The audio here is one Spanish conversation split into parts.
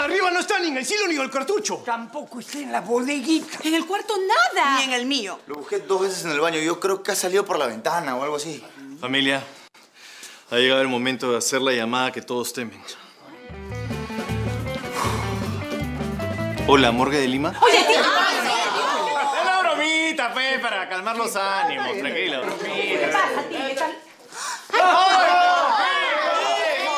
Arriba no está ni en el cielo ni en el cartucho. Tampoco está en la bodeguita. En el cuarto nada. Ni en el mío. Lo busqué dos veces en el baño. Yo creo que ha salido por la ventana o algo así. Familia, ha llegado el momento de hacer la llamada que todos temen. Hola, Morgue de Lima. Oye, tío. Es una bromita, fe, para calmar los ánimos. Tranquilo. ¿Qué pasa, tío? ¿Qué tal?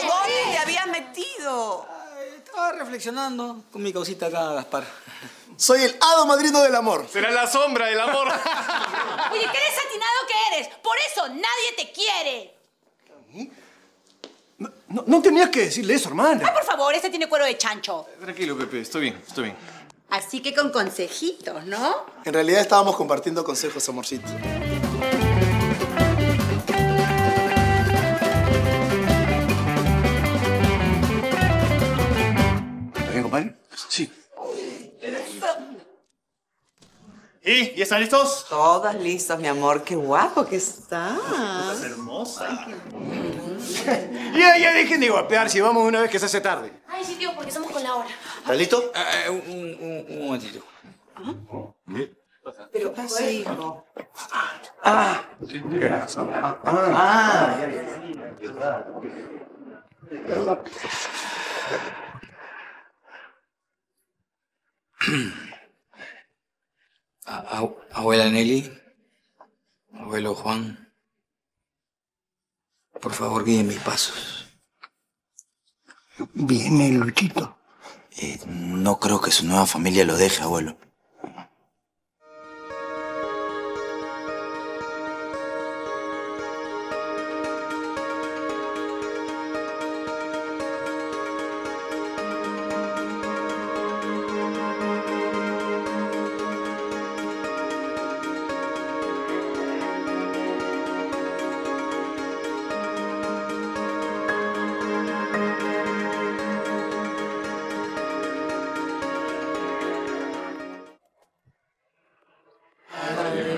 ¿Dónde te habías metido? Estaba reflexionando con mi causita acá, Gaspar. Soy el hado madrino del amor. Será la sombra del amor. Oye, qué desatinado que eres. Por eso nadie te quiere. No, no, no tenías que decirle eso, hermana. Ay, por favor, este tiene cuero de chancho. Tranquilo, Pepe. Estoy bien, estoy bien. Así que con consejitos, ¿no? En realidad estábamos compartiendo consejos, amorcito. ¿Y? ¿Ya están listos? Todas listas, mi amor. Qué guapo que está. Hermosa. Ya, ya dejen de guapear si vamos una vez que se hace tarde. Ay, sí, tío, porque somos con la hora. ¿Estás listo? Eh, un, un, un momentito. Pero, ¿qué hijo? A- a- abuela Nelly, abuelo Juan, por favor guíen mis pasos. Viene Luchito. Eh, no creo que su nueva familia lo deje, abuelo.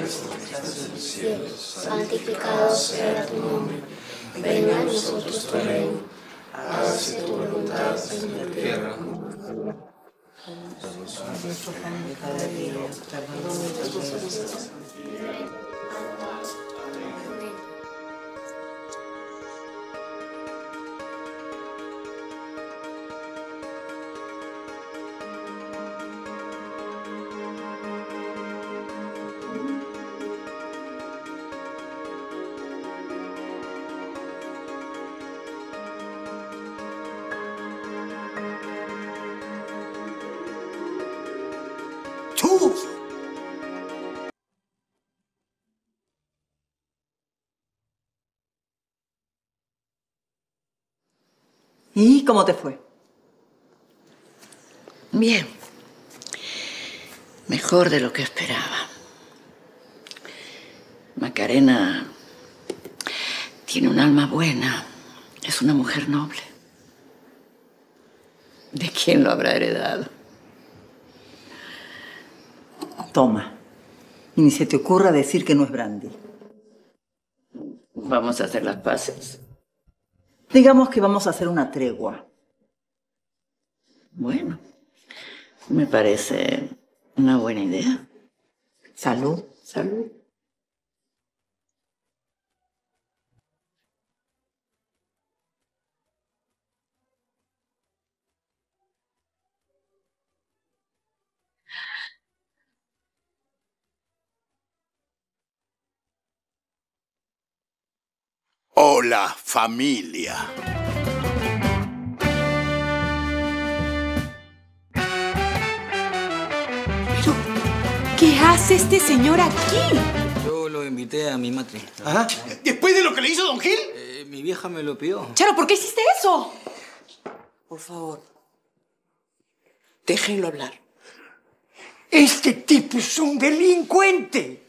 nuestros santificado sea tu nombre, venga a nosotros tu reino, hágase tu voluntad en la tierra como en el cielo. Danos nuestro pan de cada día, perdona nuestras ¿Y cómo te fue? Bien. Mejor de lo que esperaba. Macarena tiene un alma buena. Es una mujer noble. ¿De quién lo habrá heredado? Toma. Y ni se te ocurra decir que no es brandy. Vamos a hacer las paces. Digamos que vamos a hacer una tregua. Bueno, me parece una buena idea. Salud. Salud. Hola, familia. ¿Qué hace este señor aquí? Yo lo invité a mi matri. ¿Ah? ¿Después de lo que le hizo Don Gil? Eh, mi vieja me lo pidió. Charo, ¿por qué hiciste eso? Por favor. Déjenlo hablar. Este tipo es un delincuente.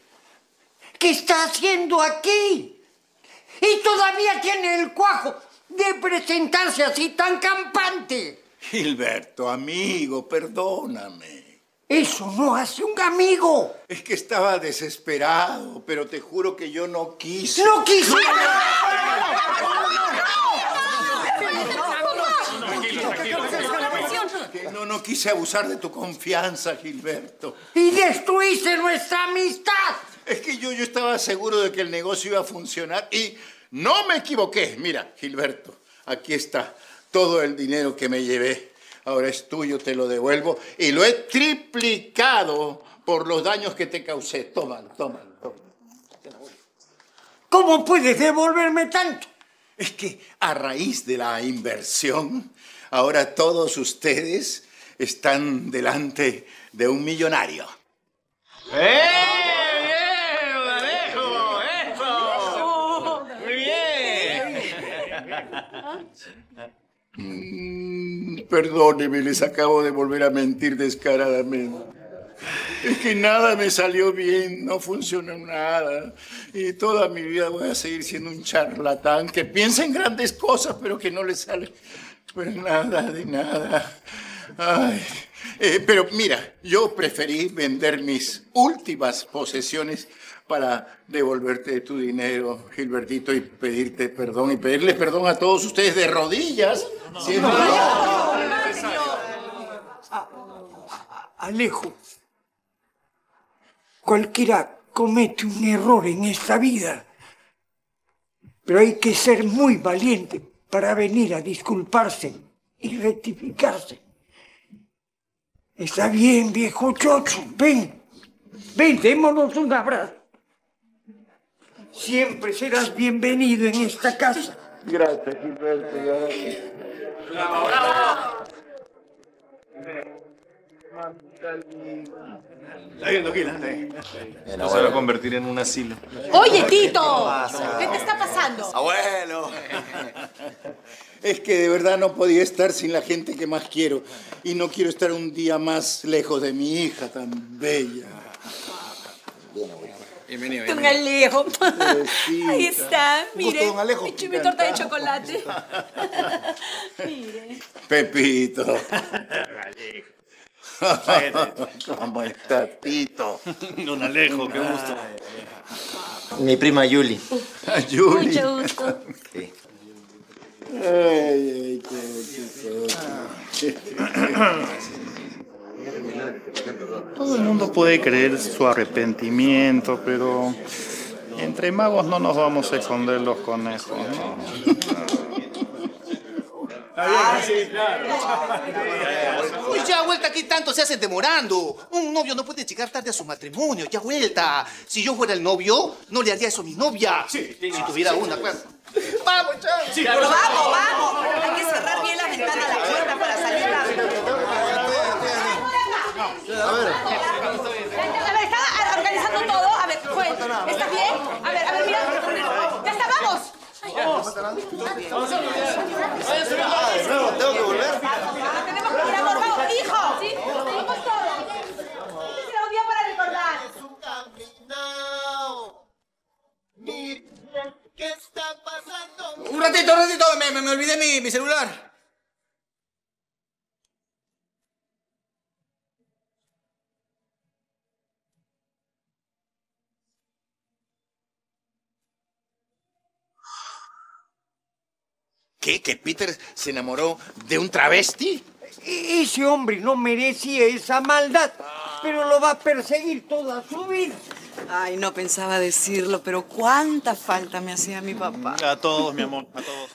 ¿Qué está haciendo aquí? Y todavía tiene el cuajo de presentarse así tan campante. Gilberto, amigo, perdóname. Eso no hace un amigo. Es que estaba desesperado, pero te juro que yo no quise. ¡No quisiera! Que Yo no quise abusar de tu confianza, Gilberto. Y destruiste nuestra amistad. Es que yo, yo estaba seguro de que el negocio iba a funcionar y no me equivoqué. Mira, Gilberto, aquí está todo el dinero que me llevé. Ahora es tuyo, te lo devuelvo y lo he triplicado por los daños que te causé. Tómalo, tómalo, tómalo. ¿Cómo puedes devolverme tanto? Es que a raíz de la inversión, ahora todos ustedes están delante de un millonario. ¡Eh! ¡Bien, don Alejo! ¡Eso! ¡Muy bien! Mm, Perdóneme, les acabo de volver a mentir descaradamente. Es que nada me salió bien, no funcionó nada. Y toda mi vida voy a seguir siendo un charlatán que piensa en grandes cosas, pero que no le sale pues nada de nada. Ay, eh, pero mira, yo preferí vender mis últimas posesiones para devolverte tu dinero, Gilbertito, y pedirte perdón y pedirle perdón a todos ustedes de rodillas. si es Alejo, cualquiera comete un error en esta vida, pero hay que ser muy valiente para venir a disculparse y rectificarse. Está bien, viejo chocho, ven, ven, démonos un abrazo. Siempre serás bienvenido en esta casa. Gracias, Gilberto. gracias. Está viendo, Gil, ¿eh? Esto se va a convertir en un asilo. Oye, Tito, ¿qué te está pasando? Abuelo. Es que de verdad no podía estar sin la gente que más quiero. Y no quiero estar un día más lejos de mi hija tan bella. Bienvenido, Don bienvenido. Alejo. Ahí está, gusto, mire. don Alejo. Mi mi torta de chocolate. Mire. Pepito. ¿Cómo está, Tito? Don Alejo, qué gusto. Mi prima Yuli. Yuli. Mucho gusto. Todo el mundo puede creer su arrepentimiento, pero entre magos no nos vamos a esconder los conejos. Uy, ya vuelta, ¿qué tanto se hace demorando? Un novio no puede llegar tarde a su matrimonio, ya vuelta. Si yo fuera el novio, no le haría eso a mi novia. si tuviera una, claro. Vamos, chao. Pero vamos, vamos. Hay que cerrar bien la ventana, la puerta para salir rápido. A ver, ¿está organizando todo? A ver, ¿estás bien? A ver, a ver, mira. ¡Ya está, vamos! Ah, de nuevo, tengo que volver. Tenemos que ir, amor, vamos, hijo. Sí, vamos todos. Este será un día para recordar. ¿Qué está pasando? Un ratito, un ratito, me, me, me olvidé mi, mi celular. ¿Qué? ¿Que Peter se enamoró de un travesti? E- Ese hombre no merecía esa maldad, pero lo va a perseguir toda su vida. Ay, no pensaba decirlo, pero cuánta falta me hacía mi papá. A todos, mi amor, a todos.